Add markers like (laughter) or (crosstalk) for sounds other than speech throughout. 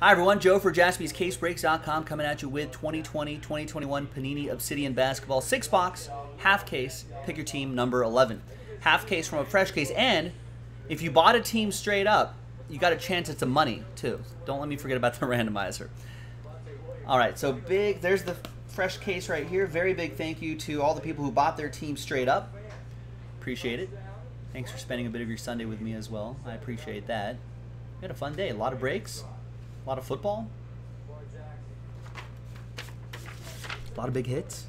Hi, everyone. Joe for jaspyscasebreaks.com coming at you with 2020 2021 Panini Obsidian Basketball six box, half case. Pick your team number 11. Half case from a fresh case. And if you bought a team straight up, you got a chance at some money, too. Don't let me forget about the (laughs) randomizer. All right, so big, there's the fresh case right here. Very big thank you to all the people who bought their team straight up. Appreciate it. Thanks for spending a bit of your Sunday with me as well. I appreciate that. We had a fun day. A lot of breaks. A lot of football. A lot of big hits.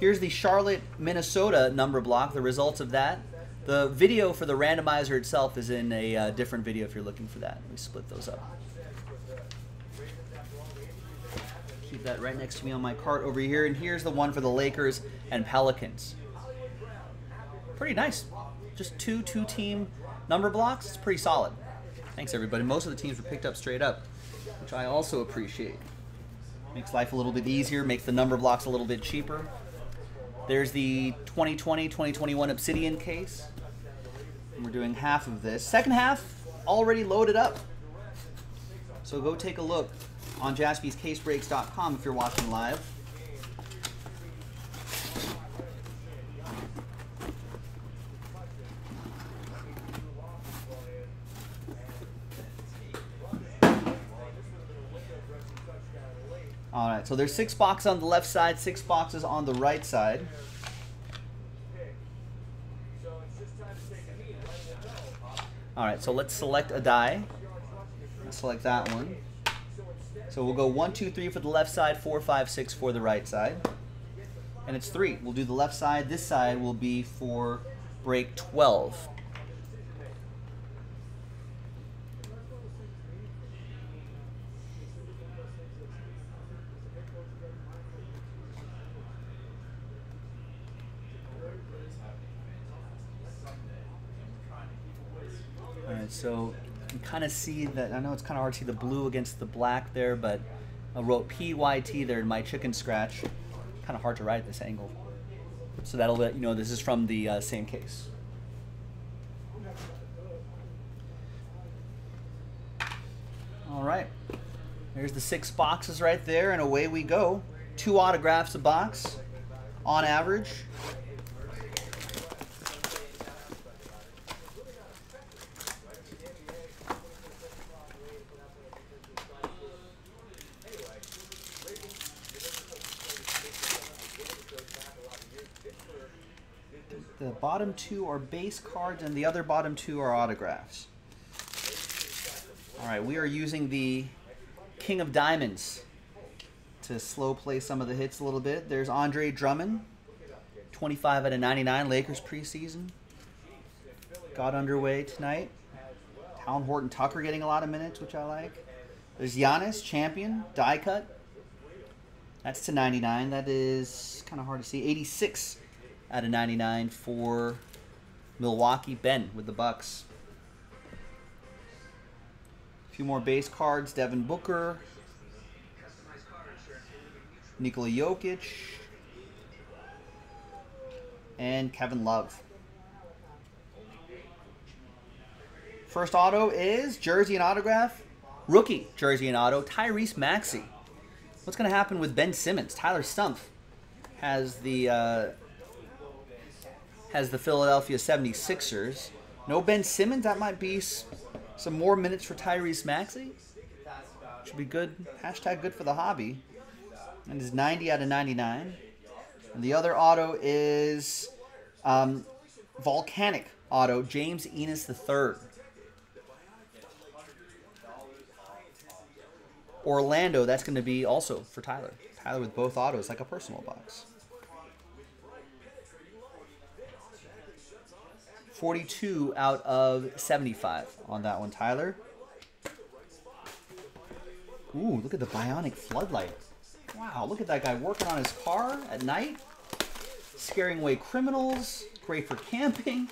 Here's the Charlotte, Minnesota number block, the results of that. The video for the randomizer itself is in a uh, different video if you're looking for that. We split those up. Keep that right next to me on my cart over here. And here's the one for the Lakers and Pelicans. Pretty nice. Just two two-team number blocks. It's pretty solid. Thanks, everybody. Most of the teams were picked up straight up, which I also appreciate. Makes life a little bit easier, makes the number blocks a little bit cheaper. There's the 2020-2021 Obsidian case. And we're doing half of this. Second half already loaded up. So go take a look on jaspyscasebreaks.com if you're watching live. All right, so there's six boxes on the left side, six boxes on the right side. All right, so let's select a die. Let's select that one. So we'll go one, two, three for the left side, four, five, six for the right side. And it's three. We'll do the left side. This side will be for break 12. So you kind of see that. I know it's kind of hard to see the blue against the black there, but I wrote PYT there in my chicken scratch. Kind of hard to write at this angle. So that'll let you know this is from the uh, same case. All right. There's the six boxes right there, and away we go. Two autographs a box on average. The bottom two are base cards, and the other bottom two are autographs. All right, we are using the King of Diamonds to slow play some of the hits a little bit. There's Andre Drummond, 25 out of 99, Lakers preseason. Got underway tonight. Talen Horton Tucker getting a lot of minutes, which I like. There's Giannis, champion, die cut. That's to 99. That is kind of hard to see. 86 out of 99 for Milwaukee. Ben with the Bucks. A few more base cards. Devin Booker. Nikola Jokic. And Kevin Love. First auto is jersey and autograph. Rookie jersey and auto. Tyrese Maxey. What's going to happen with Ben Simmons? Tyler Stumpf has the uh, has the Philadelphia 76ers. No Ben Simmons. That might be some more minutes for Tyrese Maxey. Should be good. Hashtag good for the hobby. And is 90 out of 99. And the other auto is um, Volcanic auto, James Ennis III. Orlando, that's going to be also for Tyler. Tyler with both autos, like a personal box. 42 out of 75 on that one, Tyler. Ooh, look at the bionic floodlight. Wow, look at that guy working on his car at night. Scaring away criminals. Great for camping.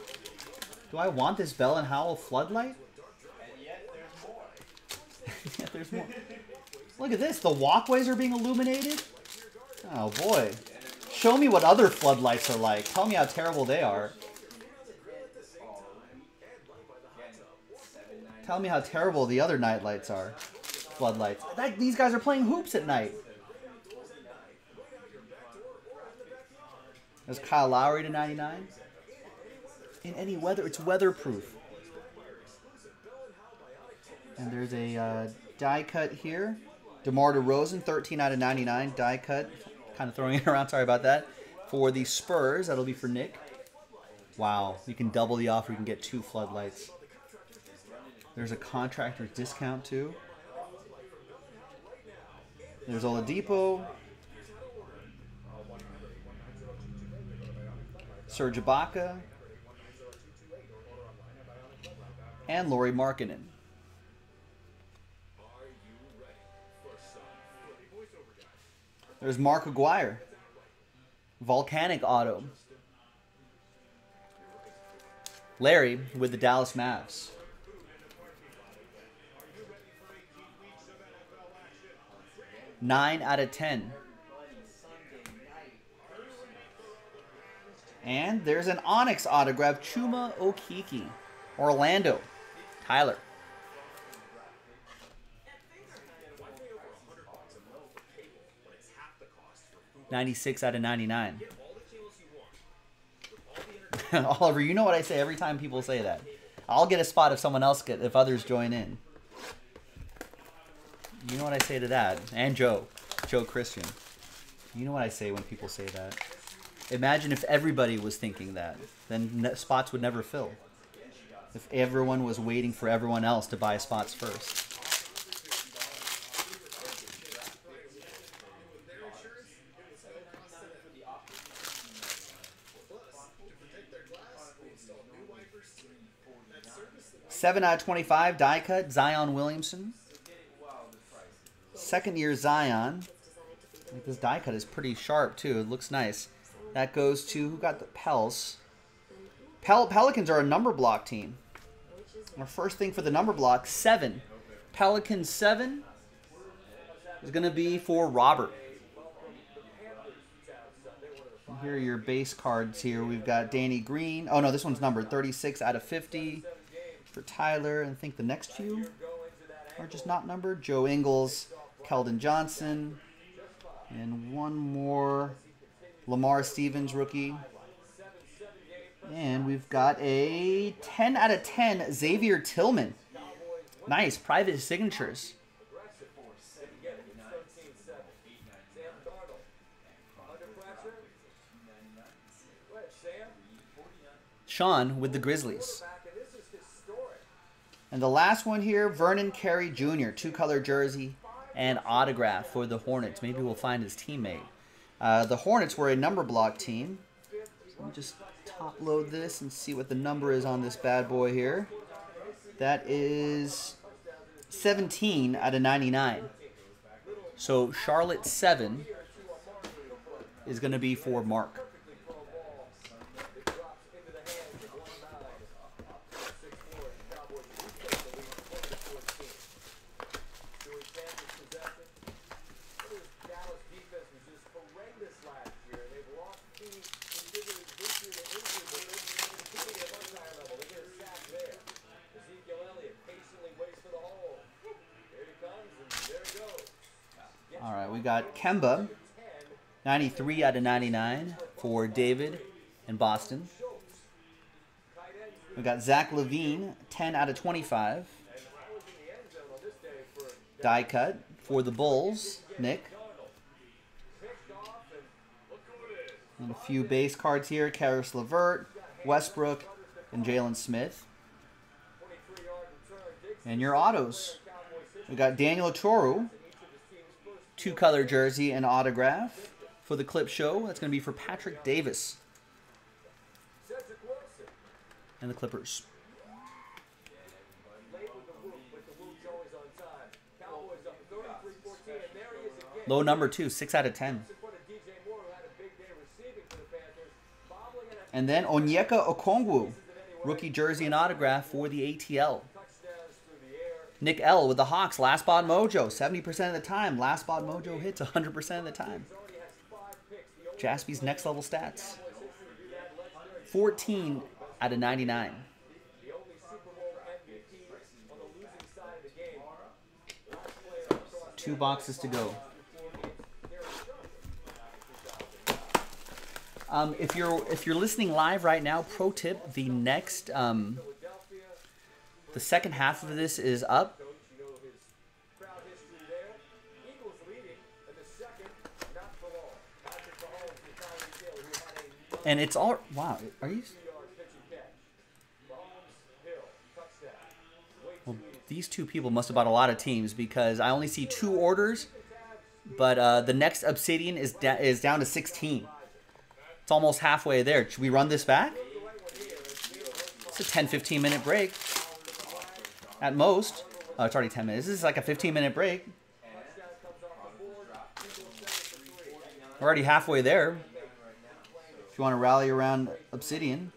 Do I want this Bell and Howell floodlight? (laughs) yeah, there's more. Look at this. The walkways are being illuminated. Oh, boy. Show me what other floodlights are like. Tell me how terrible they are. Tell me how terrible the other night lights are. Floodlights. That, these guys are playing hoops at night. There's Kyle Lowry to 99. In any weather, it's weatherproof. And there's a uh, die cut here. DeMar DeRozan, 13 out of 99. Die cut. Kind of throwing (laughs) it around. Sorry about that. For the Spurs, that'll be for Nick. Wow. You can double the offer. You can get two floodlights. There's a contractor's discount, too. There's Oladipo. Serge Ibaka. And Lauri Markkanen. There's Mark Aguirre. Volcanic Auto. Larry with the Dallas Mavs. Nine out of ten. And there's an Onyx autograph, Chuma Okeke, Orlando. Tyler. Ninety-six out of ninety-nine. (laughs) Oliver, you know what I say every time people say that. I'll get a spot if someone else get if others join in. You know what I say to that? And Joe, Joe Christian. You know what I say when people say that. Imagine if everybody was thinking that, then spots would never fill. If everyone was waiting for everyone else to buy spots first. Seven out of twenty-five die cut. Zion Williamson. Second year Zion. This die cut is pretty sharp too. It looks nice. That goes to who got the Pels. Pel Pelicans are a number block team. Our first thing for the number block seven. Pelicans seven is going to be for Robert. Here are your base cards here. We've got Danny Green. Oh no, this one's numbered 36 out of 50 for Tyler. And I think the next few are just not numbered. Joe Ingles, Keldon Johnson, and one more Lamar Stevens rookie. And we've got a 10 out of 10 Xavier Tillman. Nice, private signatures. Sean with the Grizzlies. And the last one here, Vernon Carey Jr., two color jersey and autograph for the Hornets. Maybe we'll find his teammate. Uh, the Hornets were a number block team. Let me just top load this and see what the number is on this bad boy here. That is 17 out of 99. So Charlotte 7 is going to be for Mark. We got Kemba, 93 out of 99 for David in Boston. We got Zach LaVine, 10 out of 25. Die cut for the Bulls, Nick. And a few base cards here, Caris LeVert, Westbrook, and Jalen Smith. And your autos. We got Daniel Oturu, two color jersey and autograph for the clip show. That's going to be for Patrick Davis and the Clippers. Low number two, six out of ten. And then Onyeka Okongwu, rookie jersey and autograph for the ATL. Nick L with the Hawks, last spot mojo, 70% of the time. Last spot mojo hits 100% of the time. Jaspy's next level stats 14 out of 99. Two boxes to go. Um, if you're if you're listening live right now, pro tip: the next um, the second half of this is up. And it's all wow. Are you? Well, these two people must have bought a lot of teams because I only see two orders, but uh, the next Obsidian is da is down to 16. It's almost halfway there. Should we run this back? It's a 10, 15 minute break. At most. Oh, it's already 10 minutes. This is like a 15 minute break. We're already halfway there. If you want to rally around Obsidian.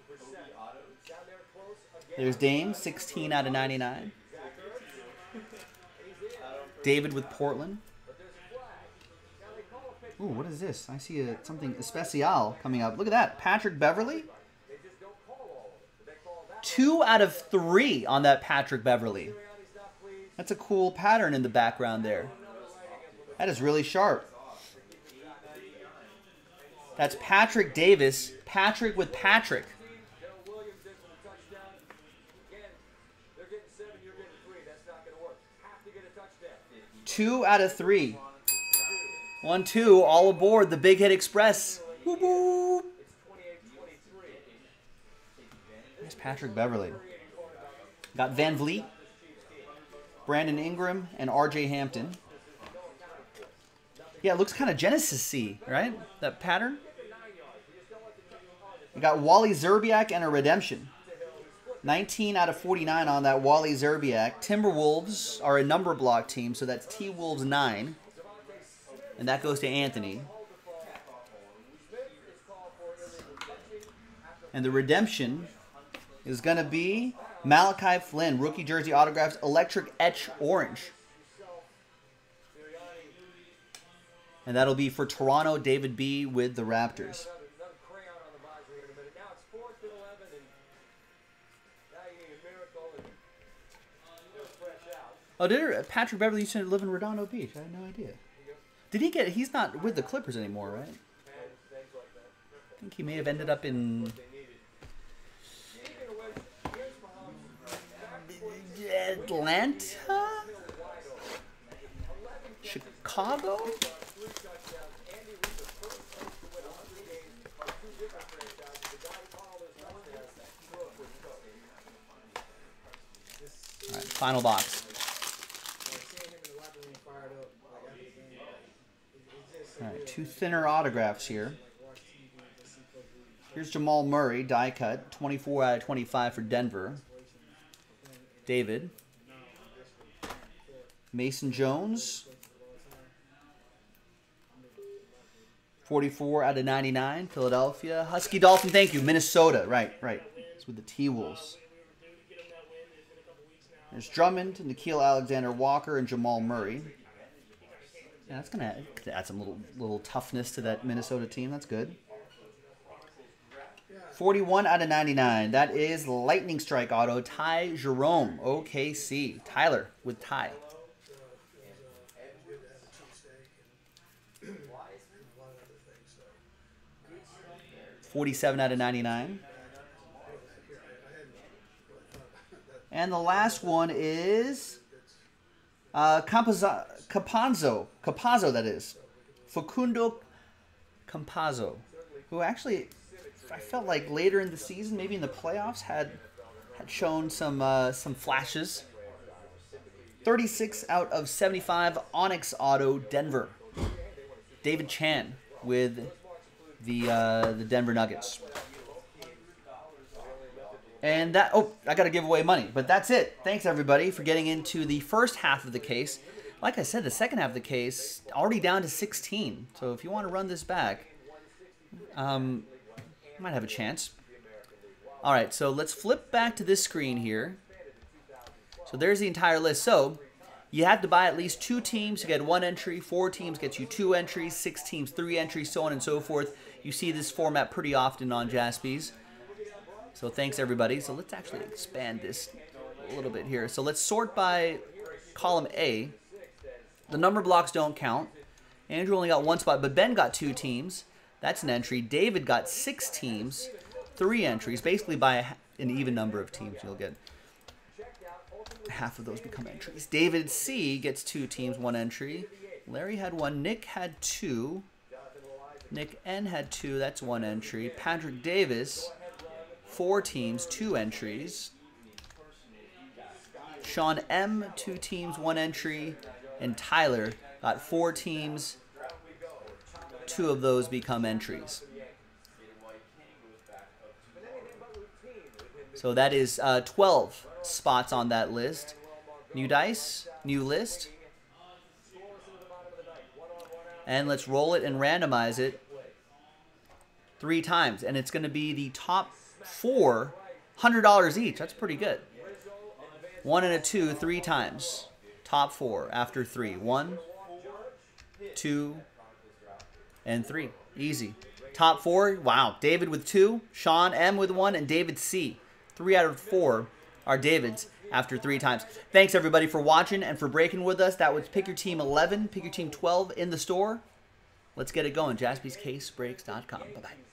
There's Dame, 16 out of 99. David with Portland. Ooh, what is this? I see a, something especial coming up. Look at that. Patrick Beverley. Two out of three on that Patrick Beverley. That's a cool pattern in the background there. That is really sharp. That's Patrick Davis. Patrick with Patrick. Two out of three. One, two, all aboard the Big Hit Express. There's Patrick Beverley. Got Van Vleet, Brandon Ingram, and RJ Hampton. Yeah, it looks kind of Genesis-y, right? That pattern. You got Wally Szczerbiak and a redemption. 19 out of 49 on that Wally Szczerbiak. Timberwolves are a number block team, so that's T-Wolves 9. And that goes to Anthony. And the redemption is going to be Malachi Flynn, rookie jersey autographs, electric etch orange. And that'll be for Toronto, David B. with the Raptors. Oh, did Patrick Beverley used to live in Redondo Beach? I had no idea. Did he get? He's not with the Clippers anymore, right? I think he may have ended up in Atlanta, Chicago. All right, final box. All right, two thinner autographs here. Here's Jamal Murray, die cut, 24 out of 25 for Denver. David. Mason Jones. 44 out of 99, Philadelphia. Husky Dolphin, thank you. Minnesota, right, right. It's with the T-Wolves. There's Drummond, Nickeil Alexander Walker, and Jamal Murray. Yeah, that's gonna add some little little toughness to that Minnesota team. That's good. 41 out of 99. That is Lightning Strike Auto. Ty Jerome, OKC. Tyler with Ty. Forty-seven out of ninety-nine. And the last one is uh, Campazzo, Campazzo, that is. Facundo Campazzo, who actually, I felt like later in the season, maybe in the playoffs, had had shown some uh, some flashes. 36 out of 75 Onyx Auto Denver. David Chan with the uh, the Denver Nuggets. And that, oh, I got to give away money. But that's it. Thanks, everybody, for getting into the first half of the case. Like I said, the second half of the case, already down to 16. So if you want to run this back, um, might have a chance. All right, so let's flip back to this screen here. So there's the entire list. So you have to buy at least two teams to get one entry. Four teams gets you two entries. Six teams, three entries, so on and so forth. You see this format pretty often on Jaspys. So thanks everybody. So let's actually expand this a little bit here. So let's sort by column A. The number blocks don't count. Andrew only got one spot, but Ben got two teams. That's an entry. David got six teams, three entries. Basically, by an even number of teams, you'll get half of those become entries. David C gets two teams, one entry. Larry had one. Nick had two. Nick N had two. That's one entry. Patrick Davis, four teams, two entries. Sean M, two teams, one entry. And Tyler got four teams. Two of those become entries. So that is uh, 12 spots on that list. New dice, new list. And let's roll it and randomize it three times. And it's going to be the top four, $100 each. That's pretty good. One and a two, three times. Top four after three. One, two, and three. Easy. Top four, wow. David with two, Sean M with one, and David C. Three out of four are David's after three times. Thanks everybody for watching and for breaking with us. That was Pick Your Team 11, Pick Your Team 12 in the store. Let's get it going. JaspysCaseBreaks.com. Bye-bye.